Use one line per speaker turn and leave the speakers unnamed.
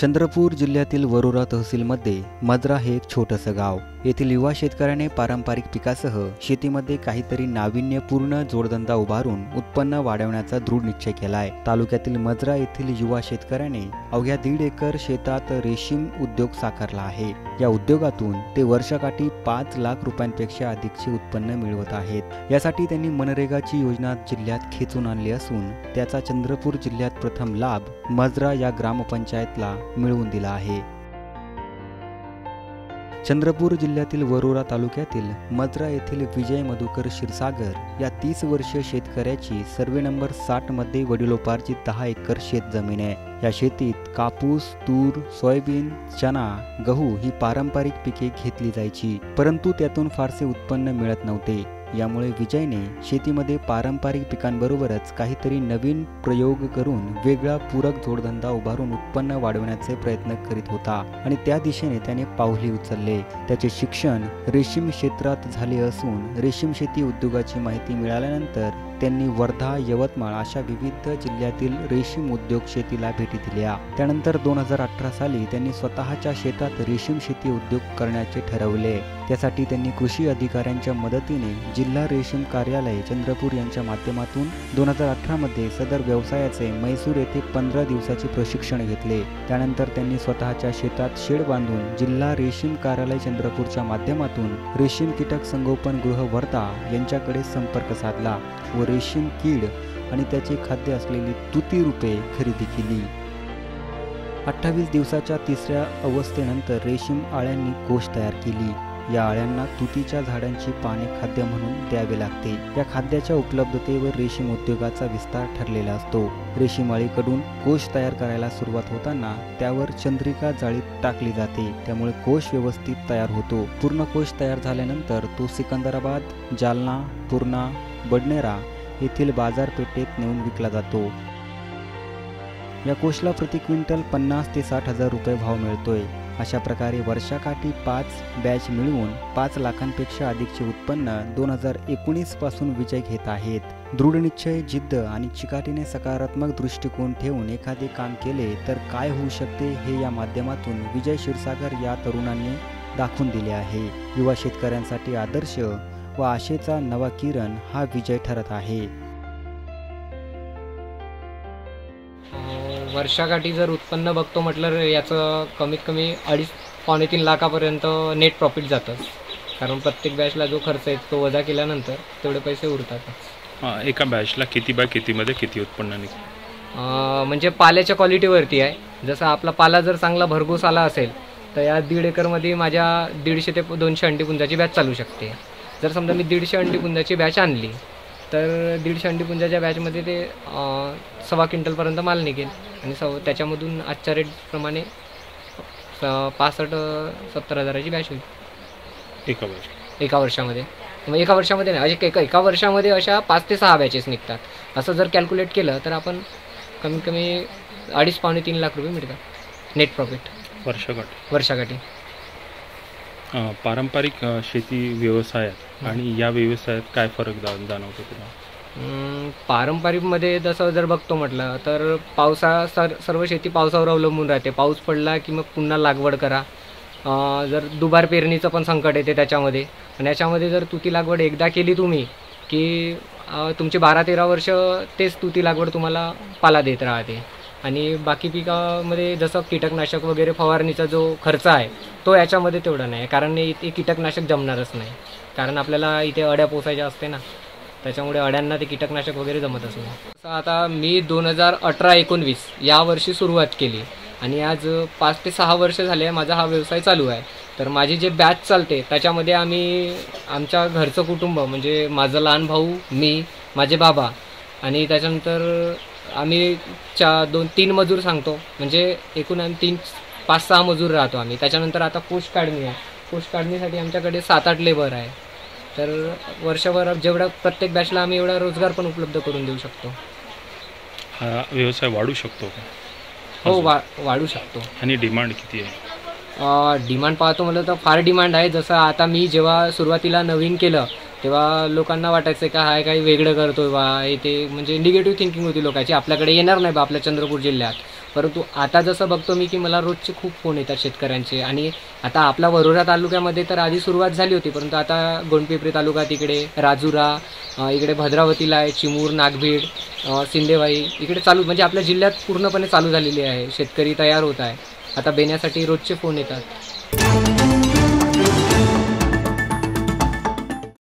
चंद्रपूर जिल्ह्यातील वरोरा तहसीलमध्ये मजरा हे एक छोटंसं गाव. येथील युवा शेतकऱ्याने पारंपरिक पिकासह शेतीमध्ये काहीतरी नाविन्यपूर्ण जोडधंदा उभारून उत्पन्न वाढवण्याचा दृढ निश्चय केलाय. तालुक्यातील मजरा येथील युवा शेतकऱ्याने अवघ्या दीड एकर शेतात रेशीम उद्योग साकारला आहे. या उद्योगातून ते वर्षाकाठी पाच लाख रुपयांपेक्षा अधिकचे उत्पन्न मिळवत आहेत. यासाठी त्यांनी मनरेगाची योजना जिल्ह्यात खेचून आणली असून त्याचा चंद्रपूर जिल्ह्यात प्रथम लाभ मजरा या ग्रामपंचायतला मिळवून दिला आहे. चंद्रपूर जिल्ह्यातील वरोरा तालुक्यातील मजरा येथील विजय मधुकर क्षीरसागर या तीस वर्षीय शेतकऱ्याची सर्वे नंबर साठमध्ये वडिलोपार्जित दहा एकर शेत जमीन आहे. या शेतीत कापूस तूर सोयाबीन चना गहू ही पारंपरिक पिके घेतली जायची परंतु त्यातून फारसे उत्पन्न मिळत नव्हते. यामुळे विजयने शेतीमध्ये पारंपरिक पिकांबरोबरच काहीतरी नवीन प्रयोग करून वेगळा पूरक जोडधंदा उभारून उत्पन्न वाढवण्याचे प्रयत्न करीत होता. आणि त्या दिशेने त्याने पाऊली उचलले. त्याचे शिक्षण रेशीम क्षेत्रात झाले असून रेशीम शेती उद्योगाची माहिती मिळाल्यानंतर त्यांनी वर्धा यवतमाळ अशा विविध जिल्ह्यातील रेशीम उद्योग शेतीला भेटी दिल्या. त्यानंतर दोन हजार अठरा साली त्यांनी स्वतःच्या शेतात रेशीम शेती उद्योग करण्याचे ठरवले. त्यासाठी त्यांनी कृषी अधिकाऱ्यांच्या मदतीने जिल्हा रेशीम कार्यालय चंद्रपूर यांच्या माध्यमातून दोन हजार अठरामध्ये सदर व्यवसायाचे मैसूर येथे पंधरा दिवसाचे प्रशिक्षण घेतले. त्यानंतर त्यांनी स्वतःच्या शेतात शेड बांधून जिल्हा रेशीम कार्यालय चंद्रपूरच्या माध्यमातून रेशीम कीटक संगोपन गृह वर्धा यांच्याकडे संपर्क साधला. व रेशीम कीड आणि त्याचे खाद्य असलेली तुती रुपये खरेदी केली. अठ्ठावीस दिवसाच्या तिसऱ्या अवस्थेनंतर रेशीम आळ्यांनी कोश तयार केली. या आळ्यांना तुतीच्या झाडांची पाने खाद्य म्हणून द्यावे लागते. या खाद्याच्या उपलब्धतेवर रेशीम उद्योगाचा विस्तार ठरलेला असतो. रेशीम आळीकडून कोश तयार करायला सुरुवात होताना त्यावर चंद्रिका जाळीत टाकली जाते. त्यामुळे कोश व्यवस्थित तयार होतो. पूर्ण कोश तयार झाल्यानंतर तो सिकंदराबाद जालना पूर्णा बडनेरा येथील बाजारपेठेत नेऊन विकला जातो. या कोशला प्रति क्विंटल पन्नास ते साठ हजार रुपये भाव मिळतोय. अशा प्रकारे वर्षाकाठी पाच बॅच मिळवून पाच लाखांपेक्षा अधिकचे उत्पन्न दोन हजार एकोणीसपासून विजय घेत आहेत. दृढनिश्चय जिद्द आणि चिकाटीने सकारात्मक दृष्टिकोन ठेवून एखादे काम केले तर काय होऊ शकते हे या माध्यमातून विजय क्षीरसागर या तरुणांनी दाखवून दिले आहे. युवा शेतकऱ्यांसाठी आदर्श व आशेचा नवा किरण हा विजय ठरत आहे.
वर्षाकाठी जर उत्पन्न बघतो म्हटलं तर याचं कमीत कमी अडीच पावणे तीन लाखापर्यंत नेट प्रॉफिट जातं. कारण प्रत्येक बॅचला जो खर्च आहे तो वजा केल्यानंतर तेवढे पैसे उरतात.
हा, एका बॅचला किती बाय कितीमध्ये किती उत्पन्न निघतं?
म्हणजे पाल्याच्या क्वालिटीवरती आहे. जसं आपला पाला जर चांगला भरघोस आला असेल तर या दीड एकरमध्ये माझ्या दीडशे ते दोनशे अंडीपुंजाची बॅच चालू शकते. जर समजा मी दीडशे अंडीपुंजाची बॅच आणली तर दीडशे अंडीपुंजाच्या बॅचमध्ये ते सव्वा क्विंटलपर्यंत माल निघेल. आणि सव त्याच्यामधून आजच्या रेटप्रमाणे स- पासष्ट सत्तर हजाराची बॅच होईल.
एका बॅच
एका वर्षामध्ये. मग एका वर्षामध्ये नाही अशा एका एका वर्षामध्ये अशा पाच ते सहा बॅचेस निघतात. असं जर कॅल्क्युलेट केलं तर आपण कमीत कमी अडीच पावणे तीन लाख रुपये मिळतात. नेट प्रॉफिट
वर्षाकाठी
वर्षाकाठी
पारंपरिक शेती व्यवसायात आणि या व्यवसायात काय फरक जाणवतो
अं, पारंपरिकमध्ये जसं जर बघतो म्हटलं तर पावसा सर सर्व शेती पावसावर अवलंबून राहते. पाऊस पडला की मग पुन्हा लागवड करा. जर दुबार पेरणीचं पण संकट येते त्याच्यामध्ये. आणि याच्यामध्ये जर तुती लागवड एकदा केली तुम्ही की तुमची बारा तेरा वर्ष तेच तुती लागवड तुम्हाला पाला देत राहते. आणि बाकी पिकामध्ये जसं कीटकनाशक वगैरे फवारणीचा जो खर्च आहे तो याच्यामध्ये तेवढा नाही. कारण इथे कीटकनाशक जमणारच नाही. कारण आपल्याला इथे अड्या पोसायच्या असते ना त्याच्यामुळे अड्यांना ते कीटकनाशक वगैरे जमतच नाही असं आता मी दोन हजार अठरा एकोणवीस या वर्षी सुरुवात केली. आणि आज पाच ते सहा वर्ष झाले माझा हा व्यवसाय चालू आहे. तर माझी जे बॅच चालते त्याच्यामध्ये आम्ही आमच्या घरचं कुटुंब म्हणजे माझं लहान भाऊ मी माझे बाबा आणि त्याच्यानंतर आम्ही चा दोन तीन मजूर सांगतो. म्हणजे एकूण आम्ही तीन पाच सहा मजूर राहतो आम्ही. त्याच्यानंतर आता कोष काढणी आहे. कोष काढणीसाठी आमच्याकडे सात आठ लेबर आहे. तर वर्षभर जेवढा प्रत्येक बॅचला आम्ही एवढा रोजगार पण उपलब्ध करून देऊ शकतो.
हा व्यवसाय वाढू शकतो का?
हो वा वाढू शकतो.
आणि डिमांड किती आहे?
डिमांड पाहतो म्हटलं तर फार डिमांड आहे. जसं आता मी जेव्हा सुरुवातीला नवीन केलं तेव्हा लोकांना वाटायचं का हाय काही वेगळं करतोय बा. हे ते म्हणजे निगेटिव्ह थिंकिंग होती लोकांची. आपल्याकडे येणार नाही बा आपल्या चंद्रपूर जिल्ह्यात. परंतु आता जसं बघतो मी की मला रोजचे खूप फोन येतात शेतकऱ्यांचे. आणि आता आपला वरोरा तालुक्यामध्ये तर आधी सुरुवात झाली होती. परंतु आता गोंडपिपरी तालुका तिकडे राजुरा इकडे भद्रावतीला आहे चिमूर नागभीड अ, सिंदेवाई इकडे चालू म्हणजे आपल्या जिल्ह्यात पूर्णपणे चालू झालेली आहे. शेतकरी तयार होत आहे. आता बेण्यासाठी रोजचे फोन येतात.